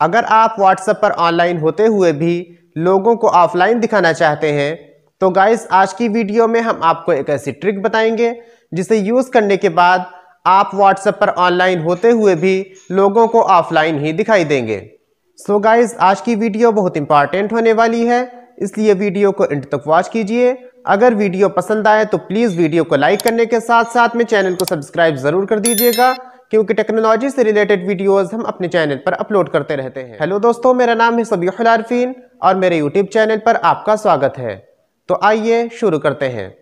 अगर आप व्हाट्सएप पर ऑनलाइन होते हुए भी लोगों को ऑफलाइन दिखाना चाहते हैं तो गाइस आज की वीडियो में हम आपको एक ऐसी ट्रिक बताएँगे, जिसे यूज़ करने के बाद आप व्हाट्सएप पर ऑनलाइन होते हुए भी लोगों को ऑफलाइन ही दिखाई देंगे। सो so गाइज़ आज की वीडियो बहुत इंपॉर्टेंट होने वाली है, इसलिए वीडियो को इंट तक वॉच कीजिए। अगर वीडियो पसंद आए तो प्लीज़ वीडियो को लाइक करने के साथ साथ में चैनल को सब्सक्राइब ज़रूर कर दीजिएगा। क्योंकि टेक्नोलॉजी से रिलेटेड वीडियोस हम अपने चैनल पर अपलोड करते रहते हैं। हेलो दोस्तों, मेरा नाम है सबीहुल आरफीन और मेरे यूट्यूब चैनल पर आपका स्वागत है। तो आइए शुरू करते हैं।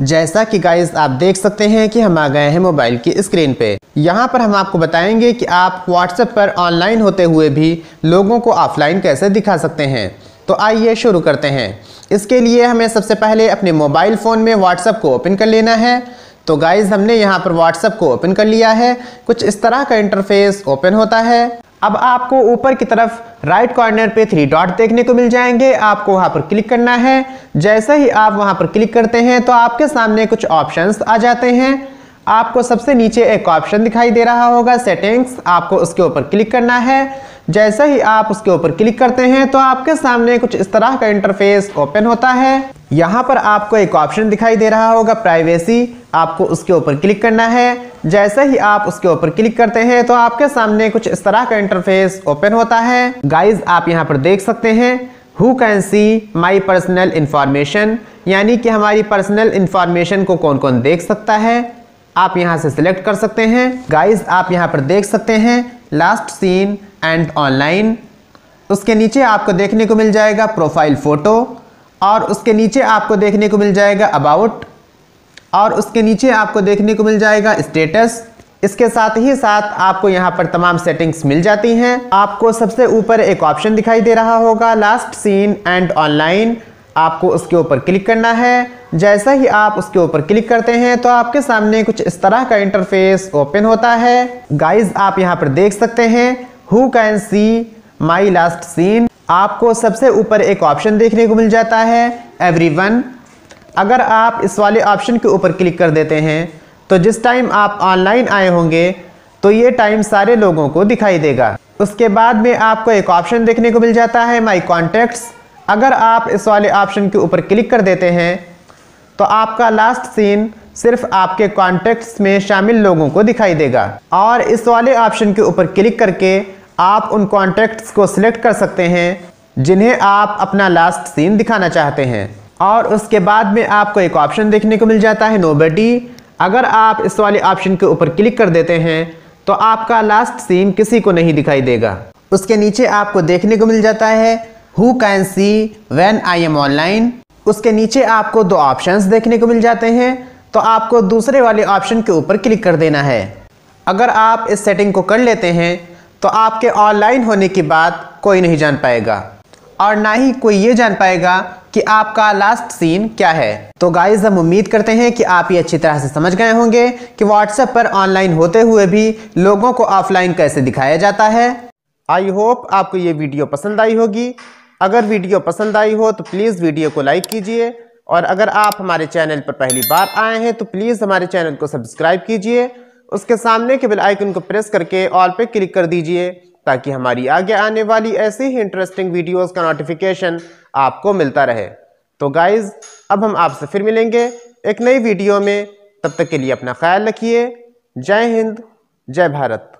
जैसा कि गाइस आप देख सकते हैं कि हम आ गए हैं मोबाइल की स्क्रीन पे। यहाँ पर हम आपको बताएँगे कि आप व्हाट्सएप पर ऑनलाइन होते हुए भी लोगों को ऑफलाइन कैसे दिखा सकते हैं। तो आइए शुरू करते हैं। इसके लिए हमें सबसे पहले अपने मोबाइल फ़ोन में व्हाट्सएप को ओपन कर लेना है। तो गाइज़ हमने यहाँ पर व्हाट्सएप को ओपन कर लिया है। कुछ इस तरह का इंटरफेस ओपन होता है। अब आपको ऊपर की तरफ़ राइट कॉर्नर पे थ्री डॉट देखने को मिल जाएँगे। आपको वहाँ पर क्लिक करना है। जैसे ही आप वहाँ पर क्लिक करते हैं तो आपके सामने कुछ ऑप्शंस आ जाते हैं। आपको सबसे नीचे एक ऑप्शन दिखाई दे रहा होगा सेटिंग्स आपको उसके ऊपर क्लिक करना है। जैसे ही आप उसके ऊपर क्लिक करते हैं तो आपके सामने कुछ इस तरह का इंटरफेस ओपन होता है। यहाँ पर आपको एक ऑप्शन दिखाई दे रहा होगा प्राइवेसी आपको उसके ऊपर क्लिक करना है। जैसे ही आप उसके ऊपर क्लिक करते हैं तो आपके सामने कुछ इस तरह का इंटरफेस ओपन होता है। गाइज़ आप यहाँ पर देख सकते हैं। Who can see my personal information यानी कि हमारी पर्सनल इंफॉर्मेशन को कौन कौन देख सकता है? आप यहाँ से सिलेक्ट कर सकते हैं। गाइज़ आप यहाँ पर देख सकते हैं लास्ट सीन एंड ऑनलाइन उसके नीचे आपको देखने को मिल जाएगा प्रोफ़ाइल फ़ोटो और उसके नीचे आपको देखने को मिल जाएगा अबाउट और उसके नीचे आपको देखने को मिल जाएगा स्टेटस इसके साथ ही साथ आपको यहाँ पर तमाम सेटिंग्स मिल जाती हैं। आपको सबसे ऊपर एक ऑप्शन दिखाई दे रहा होगा लास्ट सीन एंड ऑनलाइन आपको उसके ऊपर क्लिक करना है। जैसा ही आप उसके ऊपर क्लिक करते हैं तो आपके सामने कुछ इस तरह का इंटरफेस ओपन होता है। गाइज़ आप यहाँ पर देख सकते हैं who can see my last seen आपको सबसे ऊपर एक ऑप्शन देखने को मिल जाता है एवरीवन अगर आप इस वाले ऑप्शन के ऊपर क्लिक कर देते हैं तो जिस टाइम आप ऑनलाइन आए होंगे तो ये टाइम सारे लोगों को दिखाई देगा। उसके बाद में आपको एक ऑप्शन देखने को मिल जाता है माई कॉन्टेक्ट्स अगर आप इस वाले ऑप्शन के ऊपर क्लिक कर देते हैं तो आपका लास्ट सीन सिर्फ़ आपके कॉन्टेक्ट्स में शामिल लोगों को दिखाई देगा। और इस वाले ऑप्शन के ऊपर क्लिक करके आप उन कॉन्टेक्ट्स को सिलेक्ट कर सकते हैं, जिन्हें आप अपना लास्ट सीन दिखाना चाहते हैं। और उसके बाद में आपको एक ऑप्शन देखने को मिल जाता है नो अगर आप इस वाले ऑप्शन के ऊपर क्लिक कर देते हैं तो आपका लास्ट सीन किसी को नहीं दिखाई देगा। उसके नीचे आपको देखने को मिल जाता है who can see when I am online उसके नीचे आपको दो ऑप्शंस देखने को मिल जाते हैं। तो आपको दूसरे वाले ऑप्शन के ऊपर क्लिक कर देना है। अगर आप इस सेटिंग को कर लेते हैं तो आपके ऑनलाइन होने की बात कोई नहीं जान पाएगा। और ना ही कोई ये जान पाएगा कि आपका लास्ट सीन क्या है। तो गाइज़ हम उम्मीद करते हैं कि आप ये अच्छी तरह से समझ गए होंगे कि व्हाट्सएप पर ऑनलाइन होते हुए भी लोगों को ऑफलाइन कैसे दिखाया जाता है। आई होप आपको ये वीडियो पसंद आई होगी। अगर वीडियो पसंद आई हो तो प्लीज़ वीडियो को लाइक कीजिए और अगर आप हमारे चैनल पर पहली बार आए हैं तो प्लीज़ हमारे चैनल को सब्सक्राइब कीजिए। उसके सामने के बेल आइकन को प्रेस करके ऑल पे क्लिक कर दीजिए ताकि हमारी आगे आने वाली ऐसी ही इंटरेस्टिंग वीडियोस का नोटिफिकेशन आपको मिलता रहे। तो गाइज़ अब हम आपसे फिर मिलेंगे एक नई वीडियो में। तब तक के लिए अपना ख्याल रखिए। जय हिंद, जय भारत।